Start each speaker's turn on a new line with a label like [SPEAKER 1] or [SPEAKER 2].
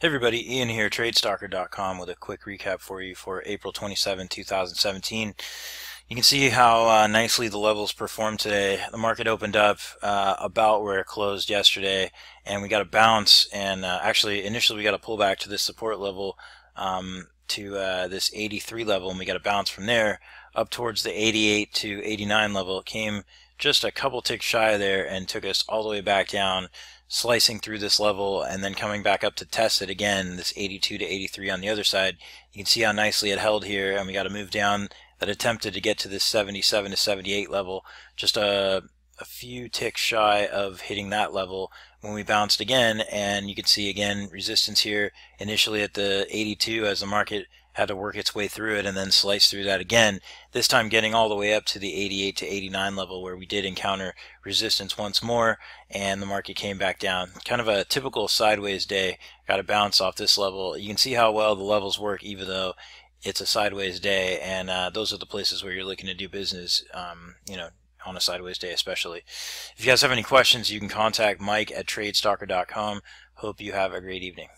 [SPEAKER 1] Hey everybody, Ian here, TradeStalker.com with a quick recap for you for April 27, 2017. You can see how uh, nicely the levels performed today. The market opened up uh, about where it closed yesterday, and we got a bounce. And uh, actually, initially we got a pullback to this support level um, to uh, this 83 level, and we got a bounce from there up towards the 88 to 89 level. It came just a couple ticks shy there and took us all the way back down slicing through this level and then coming back up to test it again this 82 to 83 on the other side you can see how nicely it held here and we got to move down that attempted to get to this 77 to 78 level just a, a few ticks shy of hitting that level when we bounced again and you can see again resistance here initially at the 82 as the market had to work its way through it and then slice through that again, this time getting all the way up to the 88 to 89 level where we did encounter resistance once more and the market came back down. Kind of a typical sideways day, got a bounce off this level. You can see how well the levels work even though it's a sideways day and uh, those are the places where you're looking to do business, um, you know, on a sideways day especially. If you guys have any questions, you can contact Mike at tradestalker.com. Hope you have a great evening.